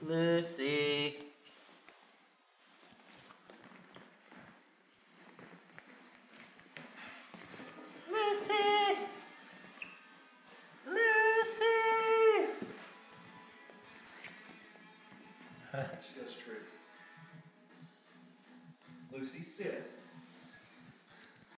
Lucy. Lucy. Lucy. She does tricks. Lucy, sit.